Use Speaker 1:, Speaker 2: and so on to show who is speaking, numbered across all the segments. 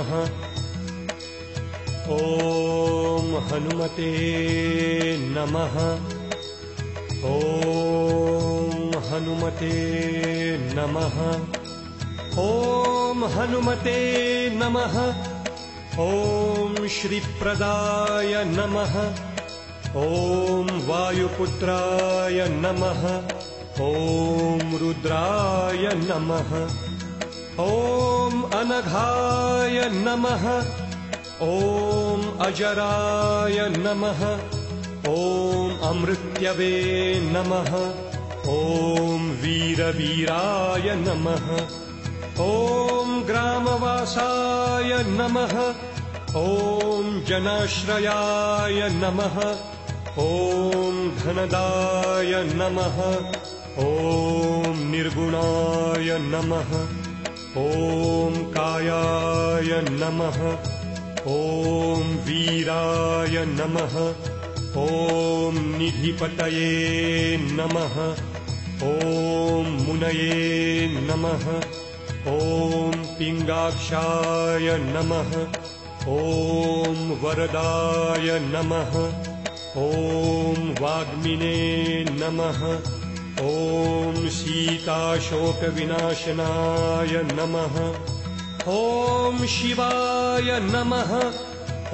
Speaker 1: नमः। ॐ हनुमते नमः। ॐ हनुमते नमः। ॐ हनुमते नमः। ॐ श्रीप्रदाय नमः। ॐ वायुपुत्राय नमः। ॐ रुद्राय नमः ॐ अनघाय नमः। ॐ अजराय नमः। ॐ अमृत्यवे नमः। ॐ वीरवीराय नमः। ॐ ग्रामवासाय नमः। ॐ जनाश्रयाय नमः। ॐ धनदाय नमः। ॐ निर्गुणाय नमः ॐ कायाय नमः। ॐ वीराय नमः। ॐ निधिपतये नमः। ॐ मुनये नमः। ॐ पिङ्गाक्षाय नमः। ॐ वरदाय नमः। ॐ वाग्मिने नमः ॐ सीताशोकविनाशनाय नमः। ॐ शिवाय नमः।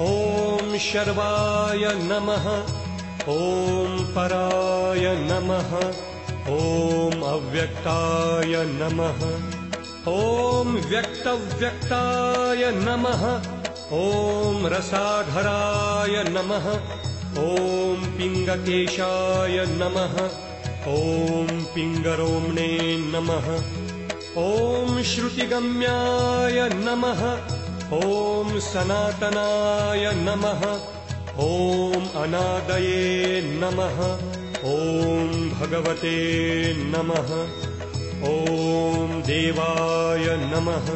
Speaker 1: ॐ शर्वाय नमः। ॐ पराय नमः। ॐ अव्यक्ताय नमः। ॐ व्यक्तव्यक्ताय नमः। ॐ रसाधराय नमः। ॐ पिङ्गकेशाय नमः ॐ पिङ्गरोम्णे नमः। ॐ श्रुतिगम्याय नमः। ॐ सनातनाय नमः। ॐ अनादये नमः। ॐ भगवते नमः। ॐ देवाय नमः।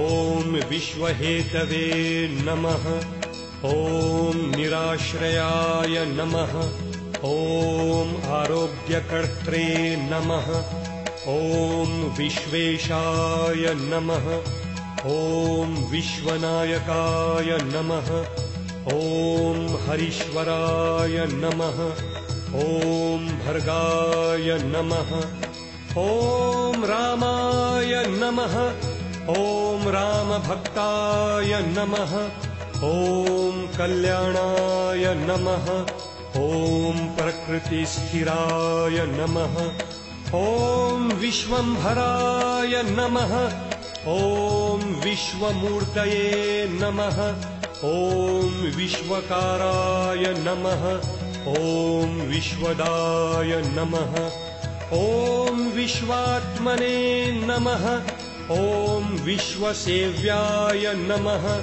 Speaker 1: ॐ विश्वहेतवे नमः। ॐ निराश्रयाय नमः ॐ आरोग्यकर्त्रे नमः। ॐ विश्वेशाय नमः। ॐ विश्वनायकाय नमः। ॐ हरीश्वराय नमः। ॐ भर्गाय नमः। ॐ रामाय नमः। ॐ रामभक्ताय नमः। ॐ कल्याणाय नमः ॐ प्रकृतिस्थिराय नमः। ॐ विश्वम्भराय नमः। ॐ विश्वमूर्तये नमः। ॐ विश्वकाराय नमः। ॐ विश्वदाय नमः। ॐ विश्वात्मने नमः। ॐ विश्वसेव्याय नमः।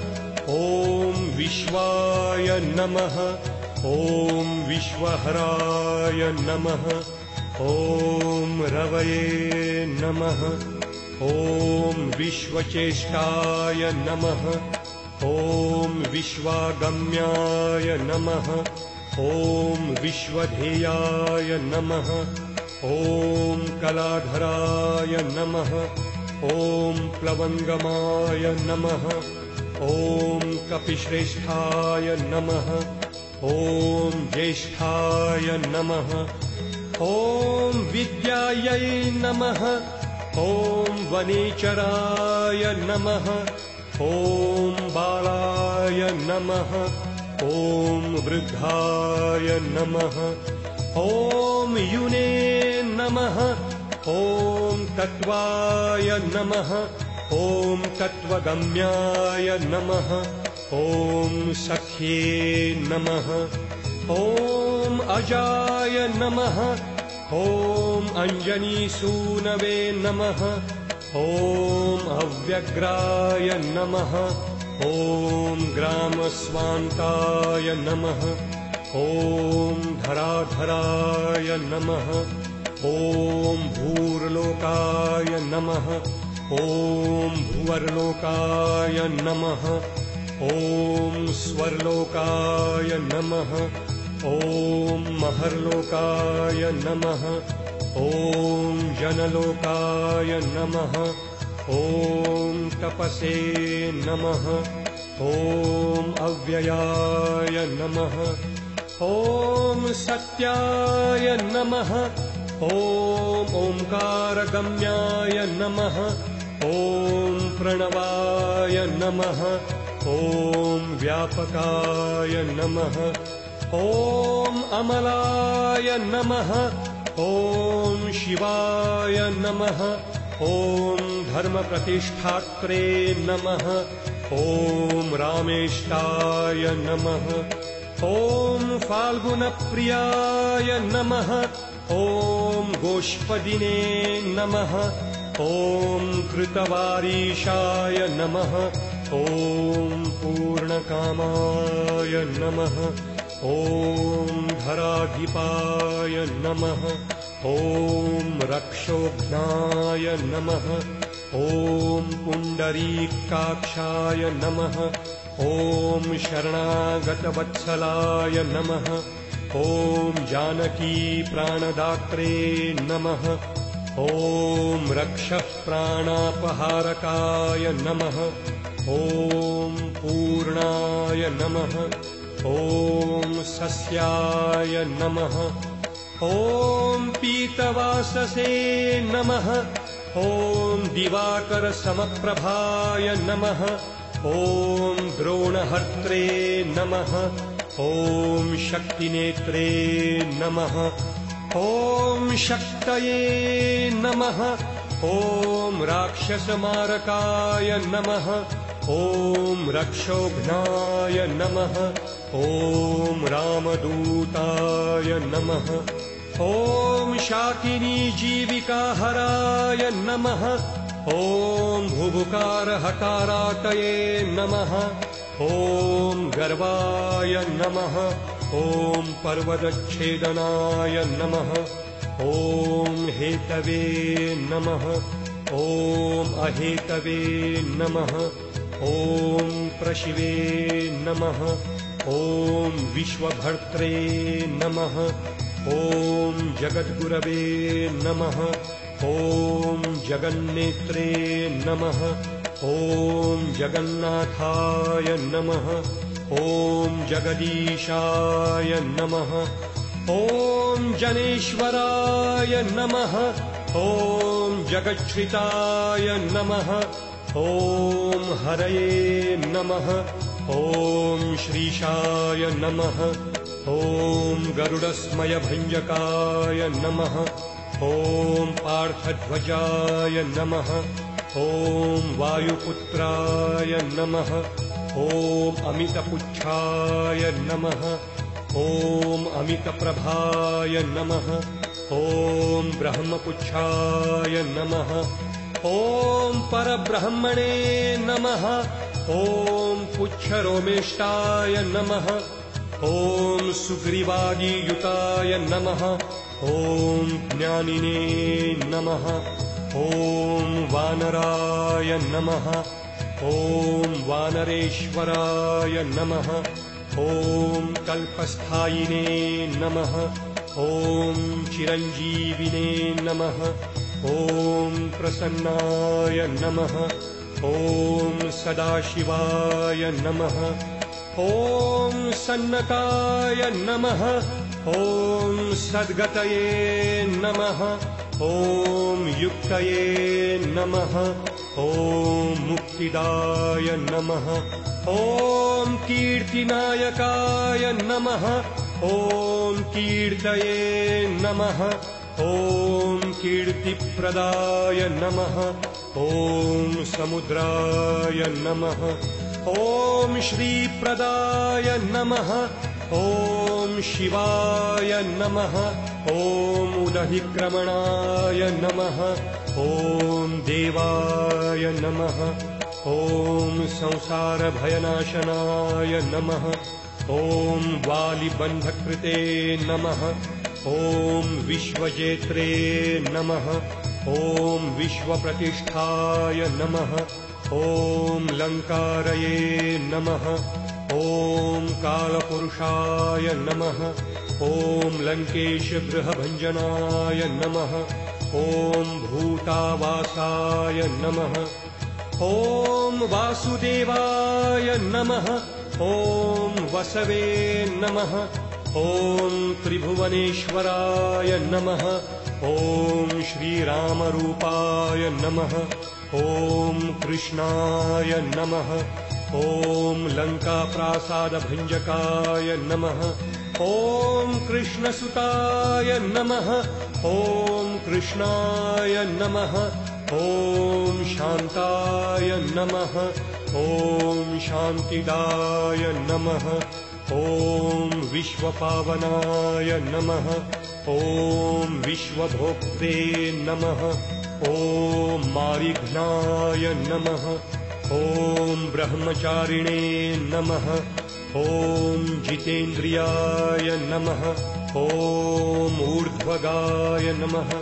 Speaker 1: ॐ विश्वाय नमः ॐ विश्वहराय नमः ॐ रवये नमः ॐ विश्वचेष्टाय नमः ॐ विश्वागम्याय नमः ॐ विश्वधेयाय नमः ॐ कलाधराय नमः ॐ प्लवङ्गमाय नमः ॐ कपिश्रेष्ठाय नमः ॐ ज्येष्ठाय नमः। ॐ विद्यायै नमः। ॐ वनेचराय नमः। ॐ बालाय नमः। ॐ वृद्धाय नमः। ॐ युने नमः। ॐ तत्त्वाय नमः। ॐ तत्त्वगम्याय नमः ॐ सख्ये नमः ॐ अजाय नमः ॐ अञ्जनीसूनवे नमः ॐ अव्यग्राय नमः ॐ ग्रामस्वान्ताय नमः ॐ धराधराय नमः ॐ भूर्लोकाय नमः ॐ भुवर्लोकाय नमः ॐ स्वर्लोकाय नमः। ॐ महर्लोकाय नमः। ॐ जनलोकाय नमः। ॐ तपसे नमः। ॐ अव्ययाय नमः। ॐ सत्याय नमः। ॐ ओङ्कारगम्याय नमः। ॐ प्रणवाय नमः ॐ व्यापकाय नमः। ॐ अमलाय नमः। ॐ शिवाय नमः। ॐ धर्मप्रतिष्ठात्रे नमः। ॐ रामेष्टाय नमः। ॐ फाल्गुनप्रियाय नमः। ॐ गोष्पदिने नमः। ॐ कृतवारीशाय नमः ॐ पूर्णकामाय नमः। ॐ धराधिपाय नमः। ॐ रक्षोघ्नाय नमः। ॐ पुण्डरीकाक्षाय नमः। ॐ शरणागतवत्सलाय नमः। ॐ जानकीप्राणदात्रे नमः। ॐ रक्षः प्राणापहारकाय नमः ॐ पूर्णाय नमः। ॐ सस्याय नमः। ॐ पीतवाससे नमः। ॐ दिवाकरसमप्रभाय नमः। ॐ द्रोणहर्त्रे नमः। ॐ शक्तिनेत्रे नमः। ॐ शक्तये नमः। ॐ राक्षसमारकाय नमः ॐ रक्षोघ्नाय नमः। ॐ रामदूताय नमः। ॐ शाकिनीजीविकाहराय नमः। ॐ भुभुकारहकारातये नमः। ॐ गर्वाय नमः। ॐ पर्वतच्छेदनाय नमः। ॐ हेतवे नमः। ॐ अहेतवे नमः ॐ प्रशिवे नमः ॐ विश्वभर्त्रे नमः ॐ जगद्गुरवे नमः ॐ जगन्नेत्रे नमः ॐ जगन्नाथाय नमः ॐ जगदीशाय नमः ॐ जनेश्वराय नमः ॐ जगच्छ्रिताय नमः ॐ हरये नमः ॐ श्रीशाय नमः ॐ गरुडस्मयभञ्जकाय नमः ॐ पार्थध्वजाय नमः ॐ वायुपुत्राय नमः ॐ अमितपुच्छाय नमः ॐ अमितप्रभाय नमः ॐ ब्रह्मपुच्छाय नमः ॐ परब्रह्मणे नमः। ॐ पुच्छरोमेष्टाय नमः। ॐ सुग्रीवादियुताय नमः। ॐ ज्ञानिने नमः। ॐ वानराय नमः। ॐ वानरेश्वराय नमः। ॐ कल्पस्थायिने नमः। ॐ चिरञ्जीविने नमः ॐ प्रसन्नाय नमः। ॐ सदाशिवाय नमः। ॐ सन्नताय नमः। ॐ सद्गतये नमः। ॐ युक्तये नमः। ॐ मुक्तिदाय नमः। ॐ कीर्तिनायकाय नमः। ॐ कीर्तये नमः। ॐ कीर्तिप्रदाय नमः। ॐ समुद्राय नमः। ॐ श्रीप्रदाय नमः। ॐ शिवाय नमः। ॐ उदधिक्रमणाय नमः। ॐ देवाय नमः। ॐ संसारभयनाशनाय नमः। ॐ वालिबन्धकृते नमः ॐ विश्वजेत्रे नमः। ॐ विश्वप्रतिष्ठाय नमः। ॐ लङ्कारये नमः। ॐ कालपुरुषाय नमः। ॐ लङ्केशगृहभञ्जनाय नमः। ॐ भूतावासाय नमः। ॐ वासुदेवाय नमः। ॐ वसवे नमः ॐ त्रिभुवनेश्वराय नमः ॐ श्रीरामरूपाय नमः ॐ कृष्णाय नमः ॐ लङ्काप्रासादभञ्जकाय नमः ॐ कृष्णसुताय नमः ॐ कृष्णाय नमः ॐ शान्ताय नमः ॐ शान्तिदाय नमः ॐ विश्वपावनाय नमः ॐ विश्वभोक्त्रे नमः ॐ मारिघ्नाय नमः ॐ ब्रह्मचारिणे नमः ॐ जितेन्द्रियाय नमः ॐ ऊर्ध्वगाय नमः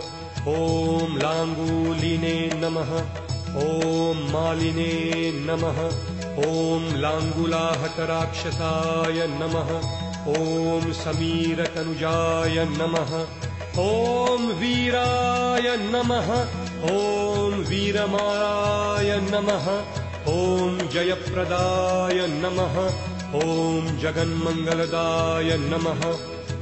Speaker 1: ॐ लाङ्गूलिने नमः ॐ मालिने नमः ॐ लाङ्गुलाहतराक्षसाय नमः। ॐ समीरतनुजाय नमः। ॐ वीराय नमः। ॐ वीरमाराय नमः। ॐ जयप्रदाय नमः। ॐ जगन्मङ्गलदाय नमः।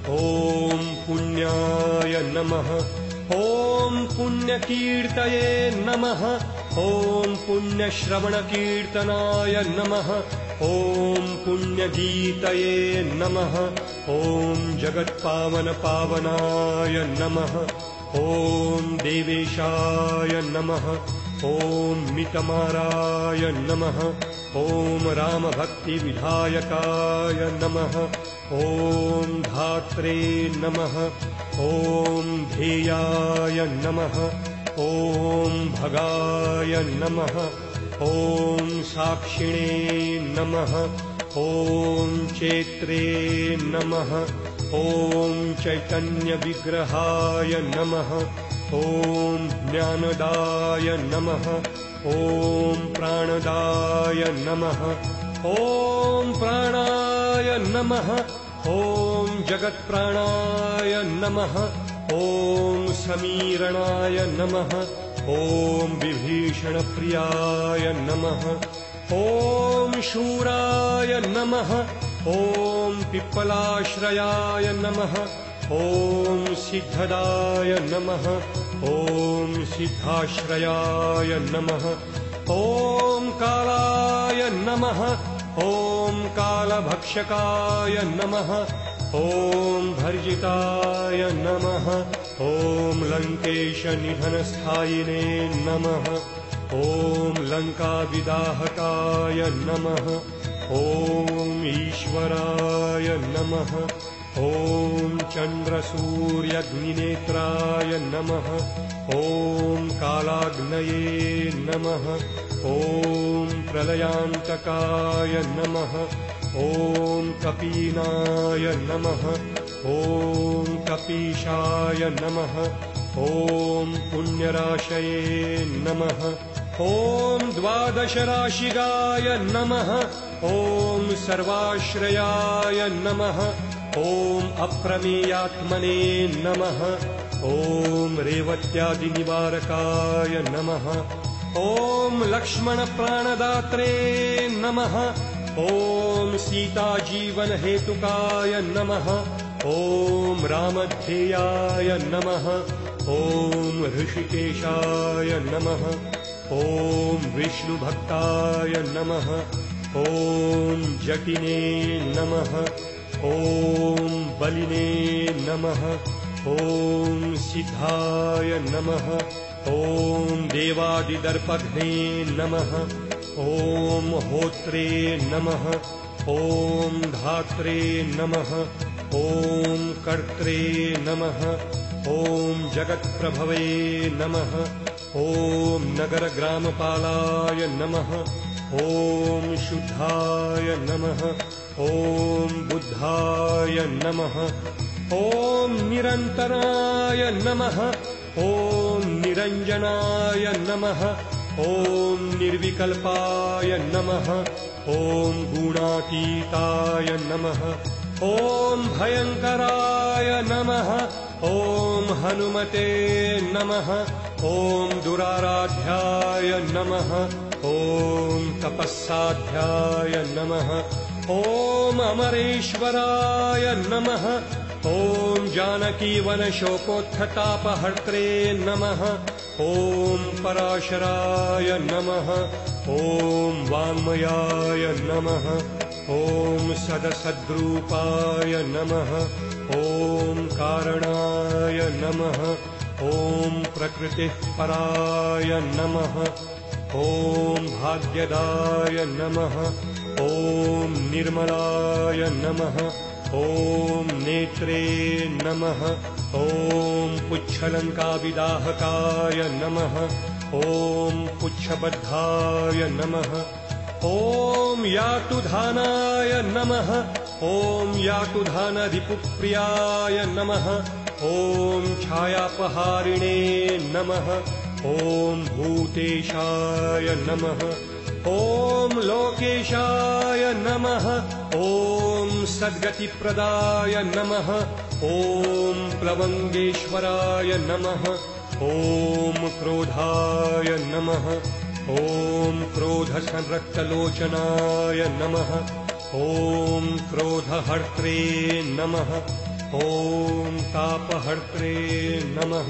Speaker 1: ॐ पुण्याय नमः ॐ पुण्यकीर्तये नमः। ॐ पुण्यश्रवणकीर्तनाय नमः। ॐ पुण्यगीतये नमः। ॐ जगत्पावनपावनाय नमः। ॐ देवेशाय नमः ॐ मितमाराय नमः। ॐ रामभक्तिविधायकाय नमः। ॐ धात्रे नमः। ॐ ध्येयाय नमः। ॐ भगाय नमः। ॐ साक्षिणे नमः ॐ चेत्रे नमः ॐ चैतन्यविग्रहाय नमः ॐ ज्ञानदाय नमः ॐ प्राणदाय नमः ॐ प्राणाय नमः ॐ जगत्प्राणाय नमः ॐ समीरणाय नमः ॐ विभीषणप्रियाय नमः ॐ शूराय नमः ॐ पिप्पलाश्रयाय नमः ॐ सिद्धदाय नमः ॐ सिद्धाश्रयाय नमः ॐ कालाय नमः ॐ कालभक्षकाय नमः ॐ भर्जिताय नमः ॐ लङ्केशनिधनस्थायिने नमः ॐ लङ्काविदाहकाय नमः। ॐ ईश्वराय नमः। ॐ चन्द्रसूर्यग्निनेत्राय नमः। ॐ कालाग्नये नमः। ॐ प्रलयान्तकाय नमः। ॐ कपीनाय नमः। ॐ कपीशाय नमः। ॐ पुण्यराशये नमः ॐ द्वादशराशिगाय नमः ॐ सर्वाश्रयाय नमः ॐ अप्रमेयात्मने नमः ॐ रेवत्यादिनिवारकाय नमः ॐ लक्ष्मणप्राणदात्रे नमः ॐ सीताजीवनहेतुकाय नमः ॐ रामध्येयाय नमः ॐ ऋषिकेशाय नमः ॐ विष्णुभक्ताय नमः ॐ जटिने नमः ॐ बलिने नमः ॐ सिद्धाय नमः ॐ देवादिदर्पघ्ने नमः ॐ होत्रे नमः ॐ धात्रे नमः ॐ कर्त्रे नमः ॐ जगत्प्रभवे नमः ॐ नगरग्रामपालाय नमः ॐ शुद्धाय नमः ॐ बुद्धाय नमः ॐ निरन्तराय नमः ॐ निरञ्जनाय नमः ॐ निर्विकल्पाय नमः ॐ गुणातीताय नमः ॐ भयङ्कराय नमः ॐ हनुमते नमः ॐ दुराराध्याय नमः ॐ तपःसाध्याय नमः ॐ अमरेश्वराय नमः ॐ जानकीवनशोकोत्थतापहर्त्रे नमः। ॐ पराशराय नमः। ॐ वाङ्मयाय नमः। ॐ सदसद्रूपाय नमः। ॐ कारणाय नमः। ॐ प्रकृतिः पराय नमः। ॐ भाग्यदाय नमः। ॐ निर्मलाय नमः ॐ नेत्रे नमः ॐ पुच्छलङ्काविदाहकाय नमः ॐ पुच्छबद्धाय नमः ॐ यातुधानाय नमः ॐ यातुधानरिपुप्रियाय नमः ॐ छायापहारिणे नमः ॐ भूतेशाय नमः ॐ लोकेशाय नमः ॐ सद्गतिप्रदाय नमः। ॐ प्लवङ्गेश्वराय नमः। ॐ क्रोधाय नमः। ॐ क्रोधसंरक्तलोचनाय नमः। ॐ क्रोधहर्त्रे नमः। ॐ तापहर्त्रे नमः।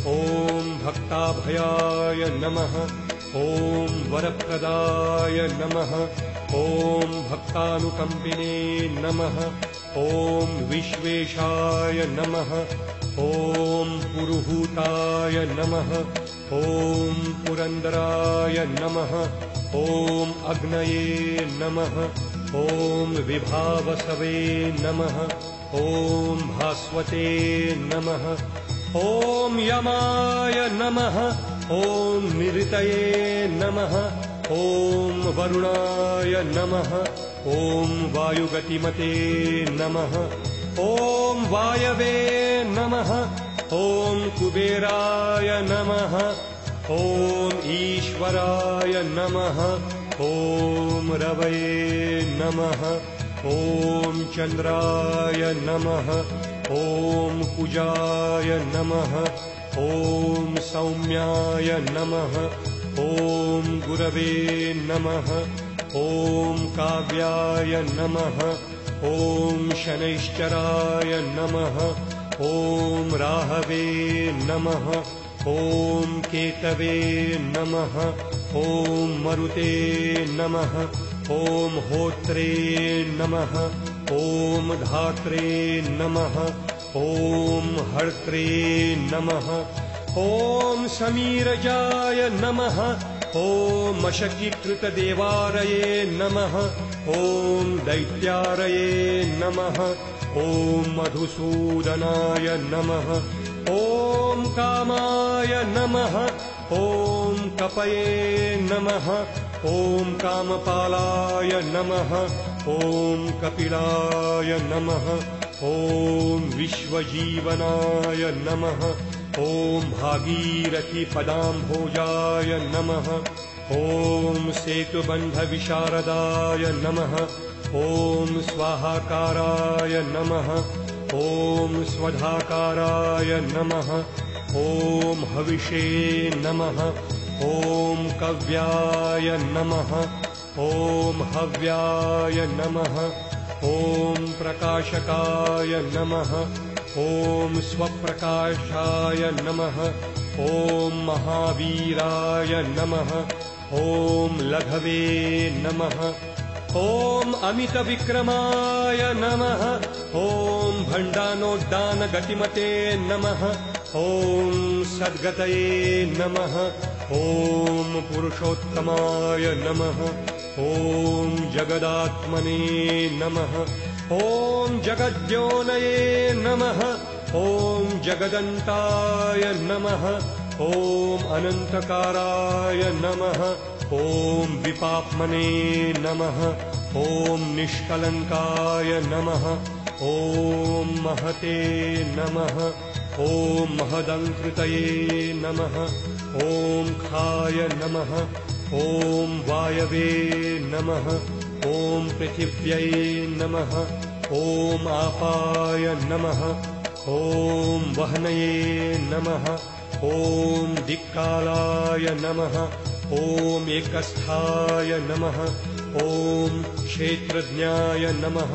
Speaker 1: ॐ भक्ताभयाय नमः ॐ वरप्रदाय नमः। ॐ भक्तानुकम्पिने नमः। ॐ विश्वेशाय नमः। ॐ पुरुहूताय नमः। ॐ पुरन्दराय नमः। ॐ अग्नये नमः। ॐ विभावसवे नमः। ॐ भास्वते नमः ॐ यमाय नमः ॐ निरितये नमः ॐ वरुणाय नमः ॐ वायुगतिमते नमः ॐ वायवे नमः ॐ कुबेराय नमः ॐ ईश्वराय नमः ॐ रवये नमः ॐ चन्द्राय नमः ॐ कुजाय नमः ॐ सौम्याय नमः ॐ गुरवे नमः ॐ काव्याय नमः ॐ शनैश्चराय नमः ॐ राहवे नमः ॐ केतवे नमः ॐ मरुते नमः ॐ होत्रे नमः ॐ धात्रे नमः ॐ हर्त्रे नमः ॐ समीरजाय नमः ॐ मशकीकृतदेवारये नमः ॐ दैत्यारये नमः ॐ मधुसूदनाय नमः ॐ कामाय नमः ॐ कपये नमः ॐ कामपालाय नमः ॐ कपिलाय नमः ॐ विश्वजीवनाय नमः ॐ भागीरथीपदाम्भोजाय नमः ॐ सेतुबन्धविशारदाय नमः ॐ स्वाहाकाराय नमः ॐ स्वधाकाराय नमः ॐ हविषे नमः ॐ कव्याय नमः ॐ हव्याय नमः ॐ प्रकाशकाय नमः ॐ स्वप्रकाशाय नमः ॐ महावीराय नमः ॐ लघवे नमः ॐ अमितविक्रमाय नमः ॐ भण्डानोद्दानगतिमते नमः ॐ सद्गतये नमः ॐ पुरुषोत्तमाय नमः। ॐ जगदात्मने नमः। ॐ जगद्योनये नमः। ॐ जगदन्ताय नमः। ॐ अनन्तकाराय नमः। ॐ विपाप्मने नमः। ॐ निष्कलङ्काय नमः। ॐ महते नमः। ॐ महदङ्कृतये नमः ॐ खाय नमः ॐ वायवे नमः ॐ पृथिव्यै नमः ॐ आपाय नमः ॐ वह्नये नमः ॐ दिक्कालाय नमः ॐ एकस्थाय नमः ॐ क्षेत्रज्ञाय नमः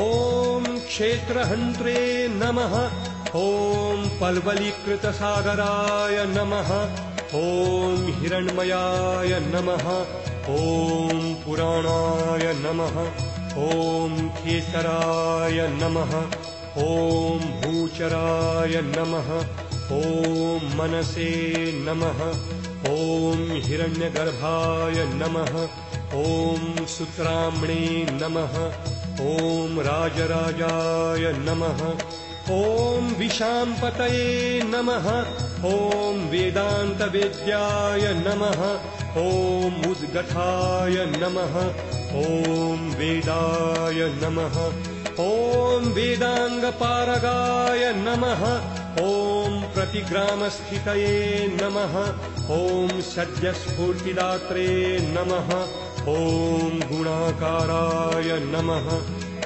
Speaker 1: ॐ क्षेत्रहन्त्रे नमः ॐ पल्वलीकृतसागराय नमः। ॐ हिरण्मयाय नमः। ॐ पुराणाय नमः। ॐ केसराय नमः। ॐ भूचराय नमः। ॐ मनसे नमः। ॐ हिरण्यगर्भाय नमः। ॐ सुत्राम्णे नमः। ॐ राजराजाय नमः ॐ विशाम्पतये नमः ॐ वेदान्तवेद्याय नमः ॐ उद्गताय नमः ॐ वेदाय नमः ॐ वेदाङ्गपारगाय नमः ॐ प्रतिग्रामस्थितये नमः ॐ सद्यस्फूर्तिदात्रे नमः ॐ गुणाकाराय नमः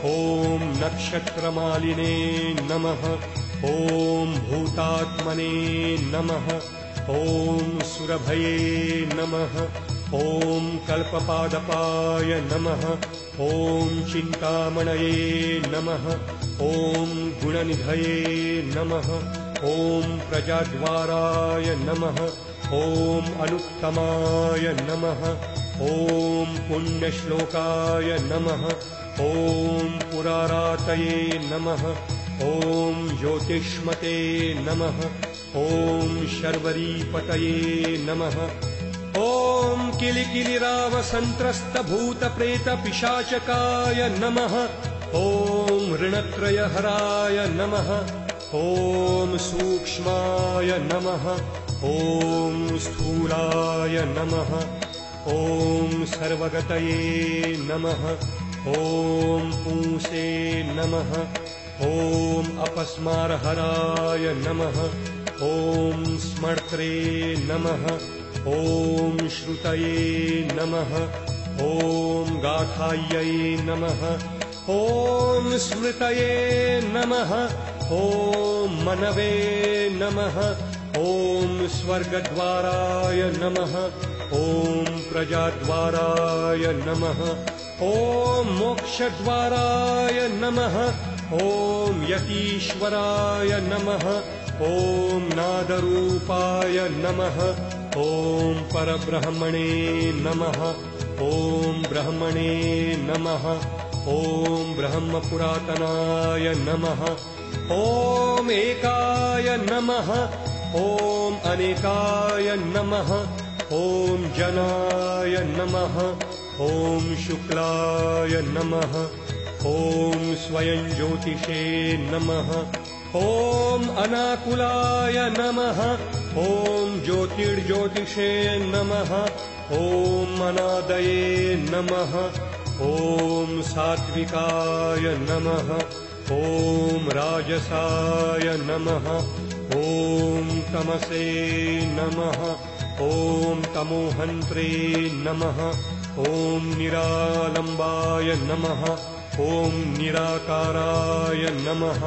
Speaker 1: ॐ नक्षत्रमालिने नमः ॐ भूतात्मने नमः ॐ सुरभये नमः ॐ कल्पपादपाय नमः ॐ चिन्तामणये नमः ॐ गुणनिधये नमः ॐ प्रजाद्वाराय नमः ॐ अनुत्तमाय नमः ॐ पुण्यश्लोकाय नमः ॐ पुरारातये नमः ॐ ज्योतिष्मते नमः ॐ शर्वरीपतये नमः। ॐ किलिकिलिरावसन्त्रस्तभूतप्रेतपिशाचकाय नमः ॐ ऋणत्रयहराय नमः ॐ सूक्ष्माय नमः ॐ स्थूलाय नमः ॐ सर्वगतये नमः ॐ पुंसे नमः। ॐ अपस्मारहराय नमः। ॐ स्मर्त्रे नमः। ॐ श्रुतये नमः। ॐ गाथायै नमः। ॐ स्मृतये नमः। ॐ मनवे नमः। ॐ स्वर्गद्वाराय नमः। ॐ प्रजाद्वाराय नमः ॐ मोक्षद्वाराय नमः। ॐ यतीश्वराय नमः। ॐ नादरूपाय नमः। ॐ परब्रह्मणे नमः। ॐ ब्रह्मणे नमः। ॐ ब्रह्मपुरातनाय नमः। ॐ एकाय नमः। ॐ अनेकाय नमः। ॐ जनाय नमः ॐ शुक्लाय नमः ॐ स्वयं ज्योतिषे नमः ॐ अनाकुलाय नमः ॐ ज्योतिर्ज्योतिषे नमः ॐ अनादये नमः ॐ सात्विकाय नमः ॐ राजसाय नमः ॐ तमसे नमः ॐ तमोहन्त्रे नमः ॐ निरालम्बाय नमः ॐ निराकाराय नमः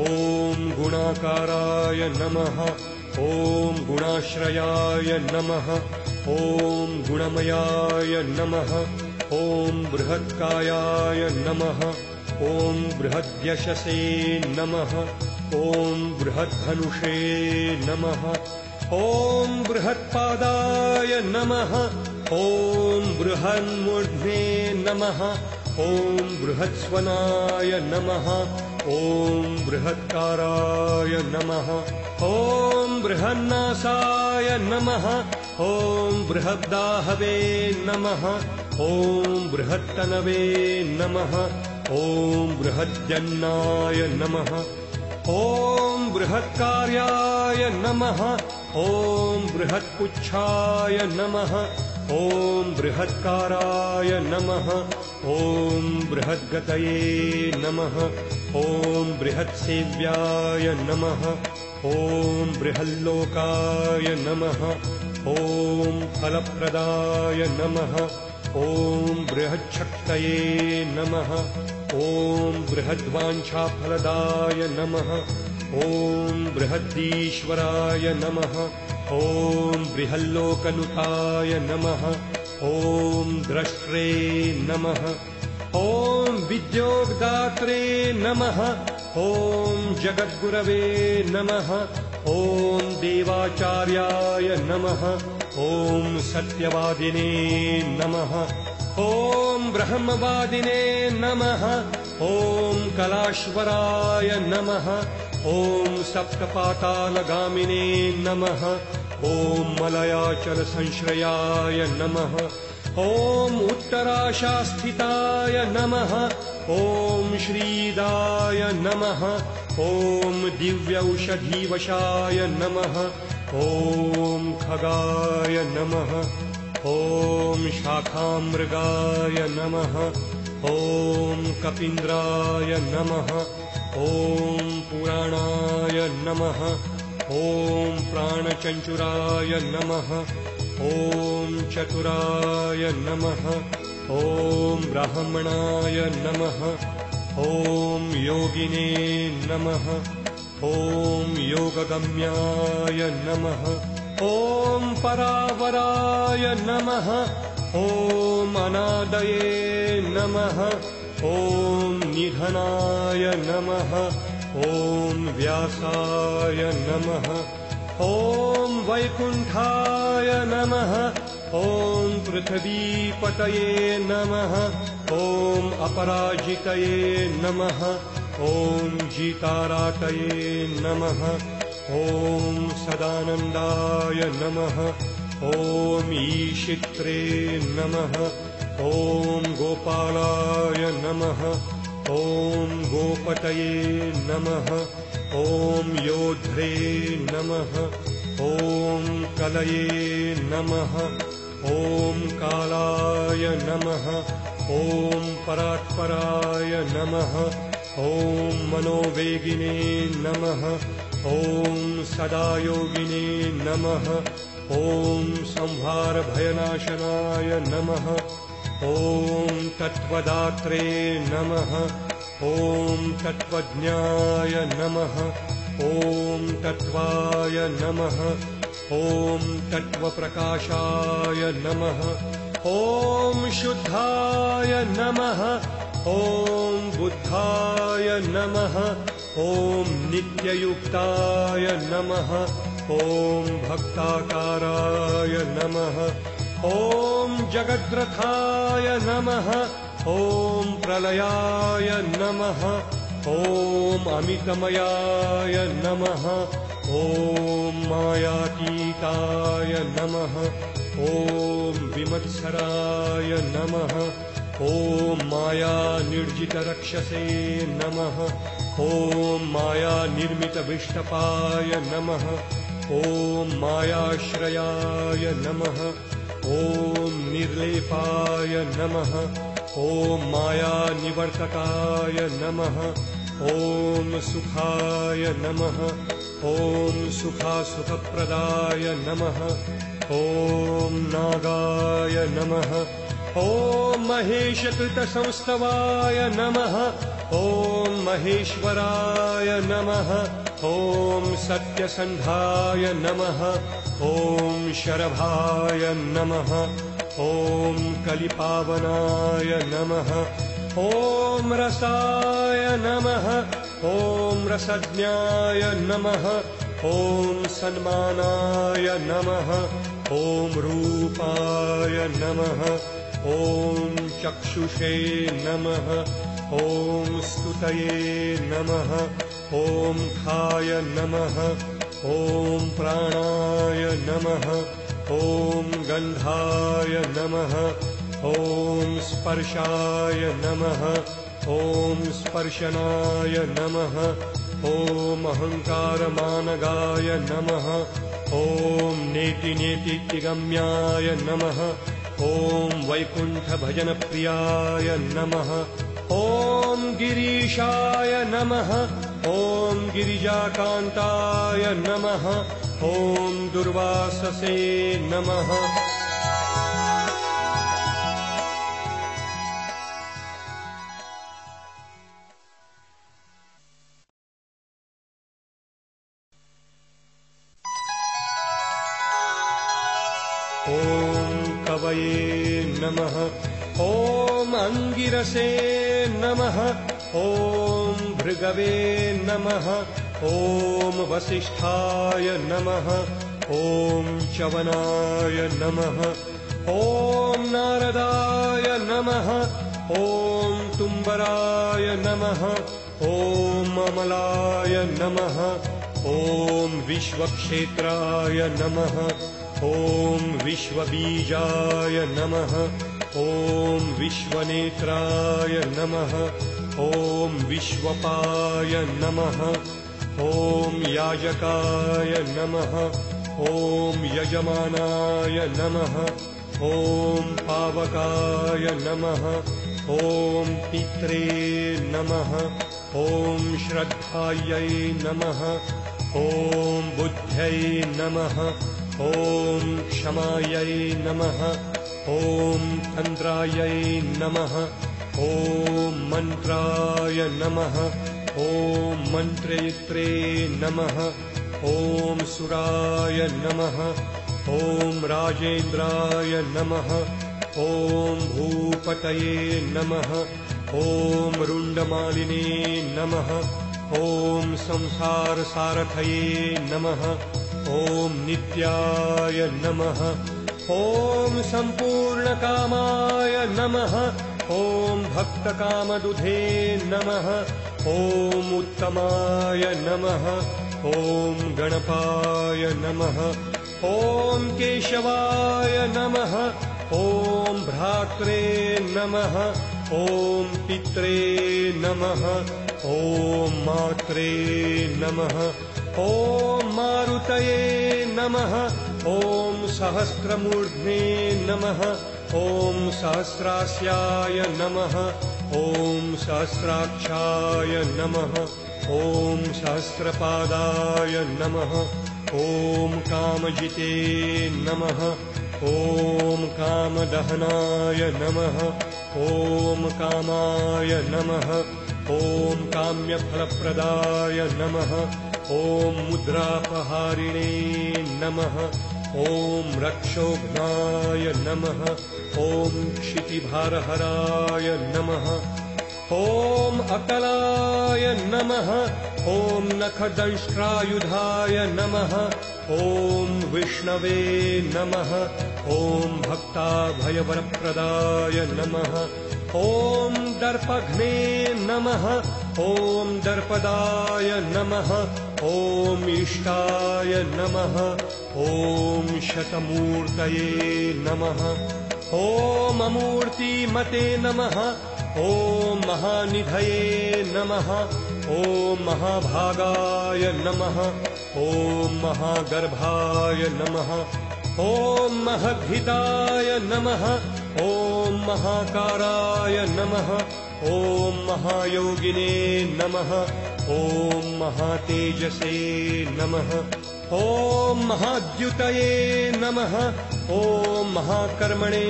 Speaker 1: ॐ गुणाकाराय नमः ॐ गुणाश्रयाय नमः ॐ गुणमयाय नमः ॐ बृहत्कायाय नमः ॐ बृहद्यशसे नमः ॐ बृहद्धनुषे नमः ॐ बृहत्पादाय नमः। ॐ बृहन्मूर्ध्ने नमः। ॐ बृहत्स्वनाय नमः। ॐ बृहत्काराय नमः। ॐ बृहन्नासाय नमः। ॐ बृहद्दाहवे नमः। ॐ बृहत्तनवे नमः। ॐ बृहद्यन्नाय नमः ॐ बृहत्कार्याय नमः। ॐ बृहत्पुच्छाय नमः। ॐ बृहत्काराय नमः। ॐ बृहद्गतये नमः। ॐ बृहत्सेव्याय नमः। ॐ बृहल्लोकाय नमः। ॐ फलप्रदाय नमः ॐ बृहच्छक्तये नमः। ॐ बृहद्वाञ्छाफलदाय नमः। ॐ बृहद्दीश्वराय नमः। ॐ बृहल्लोकनुताय नमः। ॐ द्रष्ट्रे नमः। ॐ विद्योग्दात्रे नमः। ॐ जगद्गुरवे नमः ॐ देवाचार्याय नमः। ॐ सत्यवादिने नमः। ॐ ब्रह्मवादिने नमः। ॐ कलाश्वराय नमः। ॐ सप्तपातालगामिने नमः। ॐ मलयाचलसंश्रयाय नमः ॐ उत्तराशास्थिताय नमः ॐ श्रीदाय नमः ॐ दिव्यौषधीवशाय नमः ॐ खगाय नमः ॐ शाखामृगाय नमः ॐ कपीन्द्राय नमः ॐ पुराणाय नमः ॐ प्राणचञ्चुराय नमः ॐ चतुराय नमः ॐ ब्राह्मणाय नमः ॐ योगिने नमः ॐ योगगम्याय नमः ॐ परावराय नमः ॐ अनादये नमः ॐ निधनाय नमः ॐ व्यासाय नमः ॐ वैकुण्ठाय नमः। ॐ पृथिवीपतये नमः। ॐ अपराजितये नमः। ॐ जीतारातये नमः। ॐ सदानन्दाय नमः। ॐ ईशित्रे नमः। ॐ गोपालाय नमः। ॐ गोपतये नमः। ॐ योध्रे नमः ॐ कलये नमः ॐ कालाय नमः ॐ परात्पराय नमः ॐ मनोवेगिने नमः ॐ सदायोगिने नमः ॐ संहारभयनाशनाय नमः ॐ तत्त्वदात्रे नमः ॐ तत्त्वज्ञाय नमः ॐ तत्त्वाय नमः। ॐ तत्त्वप्रकाशाय नमः। ॐ शुद्धाय नमः। ॐ बुद्धाय नमः। ॐ नित्ययुक्ताय नमः। ॐ भक्ताकाराय नमः। ॐ जगद्रथाय नमः। ॐ प्रलयाय नमः ॐ अमितमयाय नमः। ॐ मायातीताय नमः। ॐ विमत्सराय नमः। ॐ मायानिर्जितरक्षसे नमः। ॐ मायानिर्मितविष्टपाय नमः। ॐ मायाश्रयाय नमः। ॐ निर्लेपाय नमः ॐ मायानिवर्तकाय नमः। ॐ सुखाय नमः। ॐ सुखासुखप्रदाय नमः। ॐ नागाय नमः। ॐ महेशकृतसंस्तवाय नमः। ॐ महेश्वराय नमः। ॐ सत्यसन्धाय नमः। ॐ शरभाय नमः ॐ कलिपावनाय नमः। ॐ रसाय नमः। ॐ रसज्ञाय नमः। ॐ सन्मानाय नमः। ॐ रूपाय नमः। ॐ चक्षुषे नमः। ॐ स्तुतये नमः। ॐ खाय नमः। ॐ प्राणाय नमः ॐ गन्धाय नमः ॐ स्पर्शाय नमः ॐ स्पर्शनाय नमः ॐ अहङ्कारमानगाय नमः ॐ नेतिनेतिगम्याय नमः ॐ वैकुण्ठभजनप्रियाय नमः ॐ गिरीशाय नमः ॐ गिरिजाकान्ताय नमः ॐ दुर्वाससे नमः। ॐ कवये नमः ॐ अङ्गिरसे नमः ॐ भृगवे नमः ॐ वसिष्ठाय नमः ॐ चवनाय नमः ॐ नारदाय नमः ॐ तुम्बराय नमः ॐ अमलाय नमः ॐ विश्वक्षेत्राय नमः ॐ विश्वबीजाय नमः ॐ विश्वनेत्राय नमः ॐ विश्वपाय नमः ॐ याजकाय नमः ॐ यजमानाय नमः ॐ पावकाय नमः ॐ पित्रे नमः ॐ श्रद्धायै नमः ॐ बुद्ध्यै नमः ॐ क्षमायै नमः ॐ तन्द्रायै नमः ॐ मन्त्राय नमः ॐ मन्त्रयित्रे नमः ॐ सुराय नमः ॐ राजेन्द्राय नमः ॐ भूपतये नमः ॐ रुण्डमालिने नमः ॐ संसारसारथये नमः ॐ नित्याय नमः। ॐ सम्पूर्णकामाय नमः। ॐ भक्तकामदुधे नमः। ॐ उत्तमाय नमः। ॐ गणपाय नमः। ॐ केशवाय नमः। ॐ भ्रात्रे नमः। ॐ पित्रे नमः। ॐ मात्रे नमः ॐ मारुतये नमः ॐ सहस्रमूर्ध्ने नमः ॐ सहस्रास्याय नमः ॐ सहस्राक्षाय नमः ॐ सहस्रपादाय नमः ॐ कामजिते नमः ॐ कामदहनाय नमः ॐ कामाय नमः ॐ काम्यफलप्रदाय नमः ॐ मुद्रापहारिणे नमः ॐ रक्षोघ्नाय नमः ॐ क्षितिभारहराय नमः ॐ अकलाय नमः ॐ नखदंष्ट्रायुधाय नमः ॐ विष्णवे नमः ॐ भक्ताभयवरप्रदाय नमः ॐ दर्पघ्ने नमः ॐ दर्पदाय नमः ॐ इष्टाय नमः ॐ शतमूर्तये नमः ॐ अमूर्तिमते नमः ॐ महानिधये नमः। ॐ महाभागाय नमः। ॐ महागर्भाय नमः। ॐ महद्धिताय नमः। ॐ महाकाराय नमः। ॐ महायोगिने नमः। ॐ महातेजसे नमः। ॐ महाद्युतये नमः। ॐ महाकर्मणे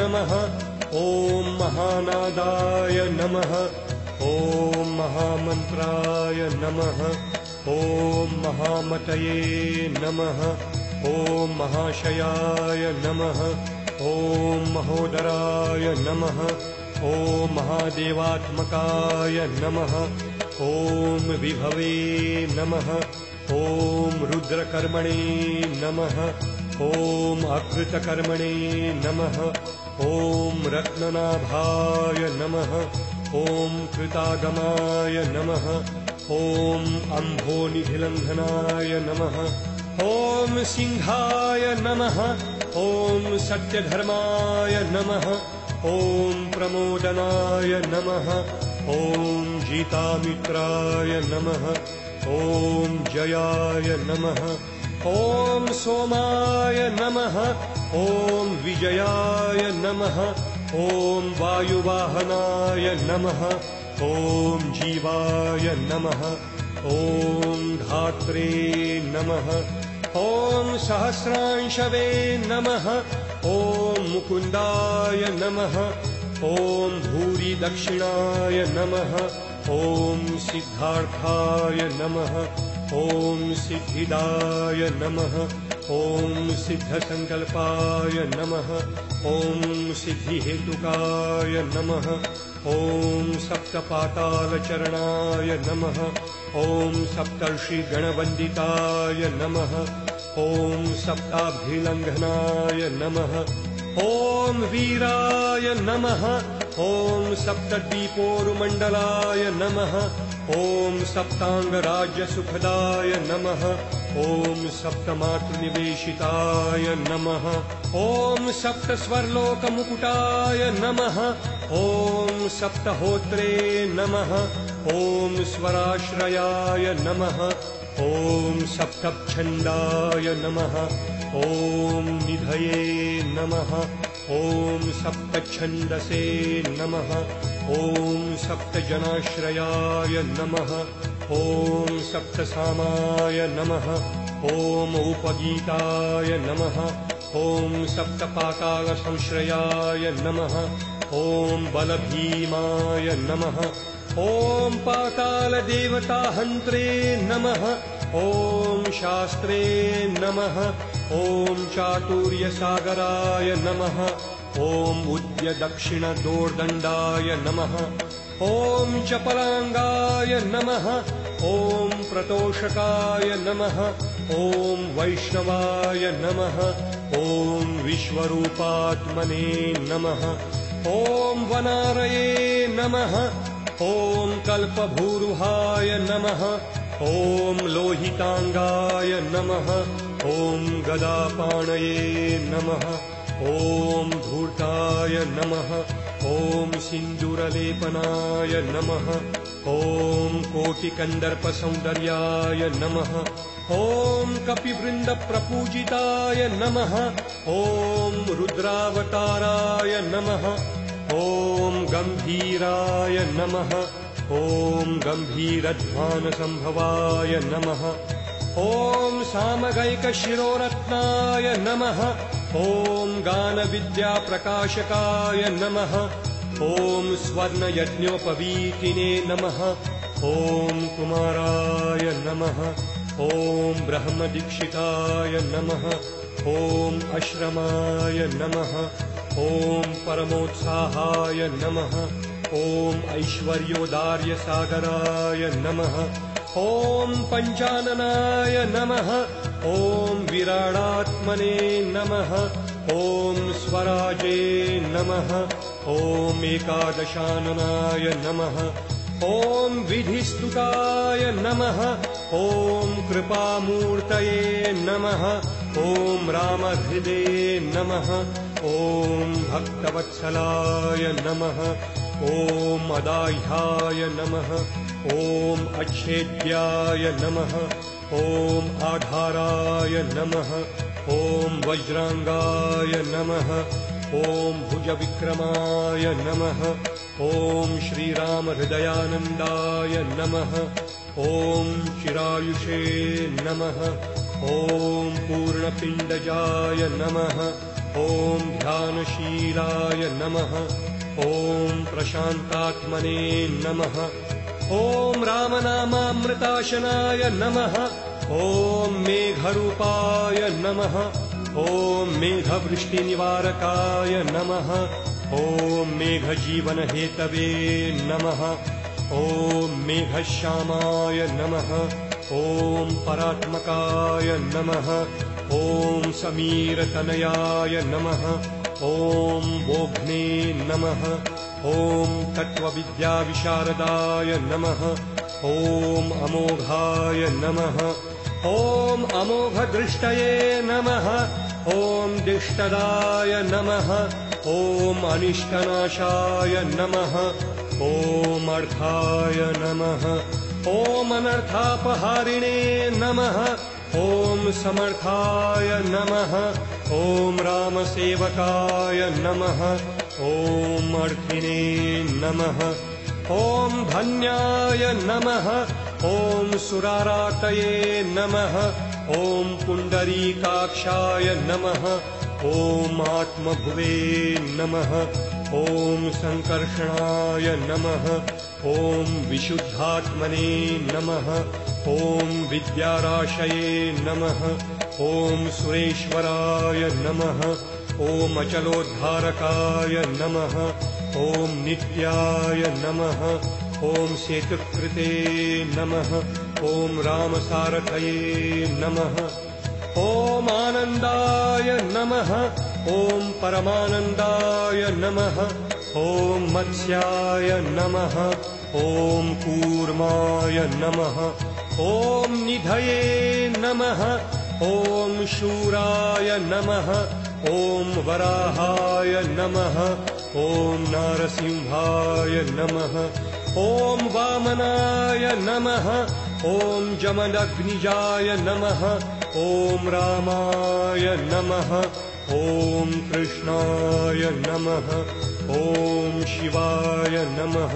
Speaker 1: नमः ॐ महानादाय नमः। ॐ महामन्त्राय नमः। ॐ महामतये नमः। ॐ महाशयाय नमः। ॐ महोदराय नमः। ॐ महादेवात्मकाय नमः। ॐ विभवे नमः। ॐ रुद्रकर्मणे नमः। ॐ अकृतकर्मणे नमः ॐ रत्ननाभाय नमः ॐ कृतागमाय नमः ॐ अम्भोनिधिलङ्घनाय नमः ॐ सिंहाय नमः ॐ सत्यधर्माय नमः ॐ प्रमोदनाय नमः ॐ जीतामित्राय नमः ॐ जयाय नमः ॐ सोमाय नमः ॐ विजयाय नमः ॐ वायुवाहनाय नमः ॐ जीवाय नमः ॐ धात्रे नमः ॐ सहस्रांशवे नमः ॐ मुकुन्दाय नमः ॐ भूरिदक्षिणाय नमः ॐ सिद्धार्थाय नमः ॐ सिद्धिदाय नमः ॐ सिद्धसङ्कल्पाय नमः ॐ सिद्धिहेतुकाय नमः ॐ सप्तपातालचरणाय नमः ॐ सप्तर्षिगणवन्दिताय नमः ॐ सप्ताभिलङ्घनाय नमः ॐ वीराय नमः ॐ सप्तद्वीपोरुमण्डलाय नमः। ॐ सप्ताङ्गराज्यसुखदाय नमः। ॐ सप्तमातृनिवेशिताय नमः। ॐ सप्तस्वर्लोकमुकुटाय नमः। ॐ सप्तहोत्रे नमः। ॐ स्वराश्रयाय नमः। ॐ सप्तच्छन्दाय नमः। ॐ निधये नमः ॐ सप्तच्छन्दसे नमः। ॐ सप्तजनाश्रयाय नमः। ॐ सप्तसामाय नमः। ॐ उपगीताय नमः। ॐ सप्तपातालसंश्रयाय नमः। ॐ बलभीमाय नमः। ॐ पातालदेवताहन्त्रे नमः ॐ शास्त्रे नमः ॐ चातुर्यसागराय नमः ॐ उद्यदक्षिणदोर्दण्डाय नमः ॐ चपलाङ्गाय नमः ॐ प्रतोषकाय नमः ॐ वैष्णवाय नमः ॐ विश्वरूपात्मने नमः ॐ वनारये नमः ॐ कल्पभूरुहाय नमः ॐ लोहिताङ्गाय नमः ॐ गदापाणये नमः ॐ धूर्ताय नमः ॐ सिन्दूरलेपनाय नमः ॐ कोटिकन्दर्पसौन्दर्याय नमः ॐ कपिवृन्दप्रपूजिताय नमः ॐ रुद्रावताराय नमः ॐ गम्भीराय नमः ॐ गम्भीरध्वानसम्भवाय नमः। ॐ सामगैकशिरोरत्नाय नमः। ॐ गानविद्याप्रकाशकाय नमः। ॐ स्वर्णयज्ञोपवीतिने नमः। ॐ कुमाराय नमः। ॐ ब्रह्मदीक्षिताय नमः। ॐ अश्रमाय नमः। ॐ परमोत्साहाय नमः ॐ ऐश्वर्योदार्यसागराय नमः। ॐ पञ्चाननाय नमः। ॐ विराडात्मने नमः। ॐ स्वराजे नमः। ॐ एकादशाननाय नमः। ॐ विधिस्तुताय नमः। ॐ कृपामूर्तये नमः। ॐ रामहृदे नमः। ॐ भक्तवत्सलाय नमः ॐ अदाह्याय नमः। ॐ अच्छेद्याय नमः। ॐ आधाराय नमः। ॐ वज्राङ्गाय नमः। ॐ भुजविक्रमाय नमः। ॐ श्रीरामहृदयानन्दाय नमः। ॐ चिरायुषे नमः। ॐ पूर्णपिण्डजाय नमः। ॐ ध्यानशीलाय नमः ॐ प्रशान्तात्मने नमः। ॐ रामनामामृताशनाय नमः। ॐ मेघरूपाय नमः। ॐ मेघवृष्टिनिवारकाय नमः। ॐ मेघजीवनहेतवे नमः। ॐ मेघश्यामाय नमः। ॐ परात्मकाय नमः। ॐ समीरतनयाय नमः ॐ वोघ्ने नमः ॐ तत्त्वविद्याविशारदाय नमः ॐ अमोघाय नमः ॐ अमोघदृष्टये नमः ॐ दिष्टदाय नमः ॐ अनिष्टनाशाय नमः ॐ अर्थाय नमः ॐ अनर्थापहारिणे नमः ॐ समर्थाय नमः ॐ रामसेवकाय नमः ॐ अर्थिने नमः ॐ धन्याय नमः ॐ सुरारातये नमः ॐ पुण्डरीकाक्षाय नमः ॐ आत्मभुवे नमः ॐ सङ्कर्षणाय नमः ॐ विशुद्धात्मने नमः ॐ विद्याराशये नमः ॐ सुरेश्वराय नमः ॐ अचलोद्धारकाय नमः ॐ नित्याय नमः ॐ सेतुकृते नमः ॐ रामसारथये नमः ॐ आनन्दाय नमः। ॐ परमानन्दाय नमः। ॐ मत्स्याय नमः। ॐ कूर्माय नमः। ॐ निधये नमः। ॐ शूराय नमः। ॐ वराहाय नमः। ॐ नारसिंहाय नमः ॐ वामनाय नमः ॐ जमदग्निजाय नमः ॐ रामाय नमः ॐ कृष्णाय नमः ॐ शिवाय नमः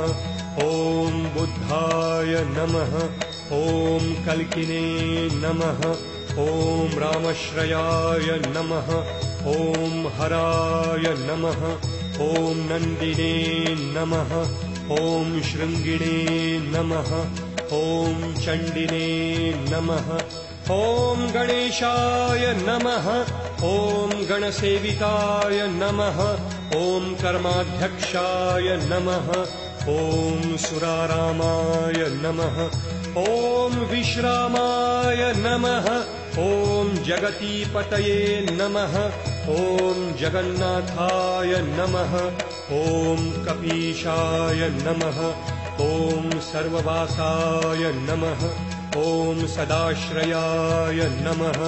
Speaker 1: ॐ बुद्धाय नमः ॐ कल्किने नमः ॐ रामश्रयाय नमः ॐ हराय नमः ॐ नन्दिने नमः ॐ शृङ्गिणे नमः ॐ चण्डिने नमः ॐ गणेशाय नमः ॐ गणसेविताय नमः ॐ कर्माध्यक्षाय नमः ॐ सुरारामाय नमः ॐ विश्रामाय नमः ॐ जगतीपतये नमः ॐ जगन्नाथाय नमः ॐ कपीशाय नमः ॐ सर्ववासाय नमः ॐ सदाश्रयाय नमः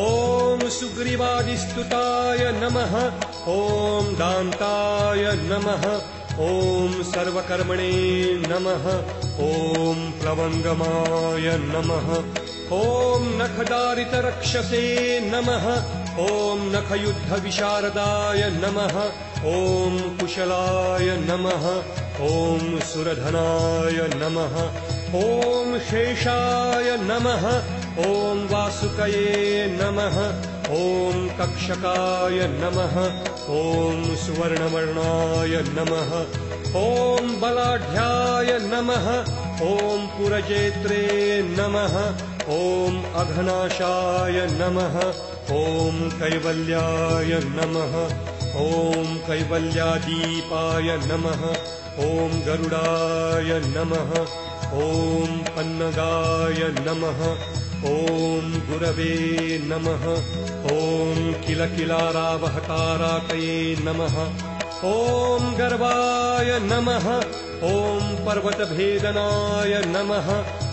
Speaker 1: ॐ सुग्रीवादिस्तुताय नमः ॐ दान्ताय नमः ॐ सर्वकर्मणे नमः। ॐ प्लवङ्गमाय नमः। ॐ नखदारितरक्षसे नमः। ॐ नखयुद्धविशारदाय नमः। ॐ कुशलाय नमः। ॐ सुरधनाय नमः। ॐ शेषाय नमः। ॐ वासुकये नमः ॐ कक्षकाय नमः ॐ सुवर्णवर्णाय नमः ॐ बलाढ्याय नमः ॐ पुरजेत्रे नमः ॐ अघनाशाय नमः ॐ कैवल्याय नमः ॐ कैवल्यादीपाय नमः ॐ गरुडाय नमः ॐ पन्नगाय नमः ॐ गुरवे नमः। ॐ किलकिलारावहताराकये नमः। ॐ गर्वाय नमः। ॐ पर्वतभेदनाय नमः।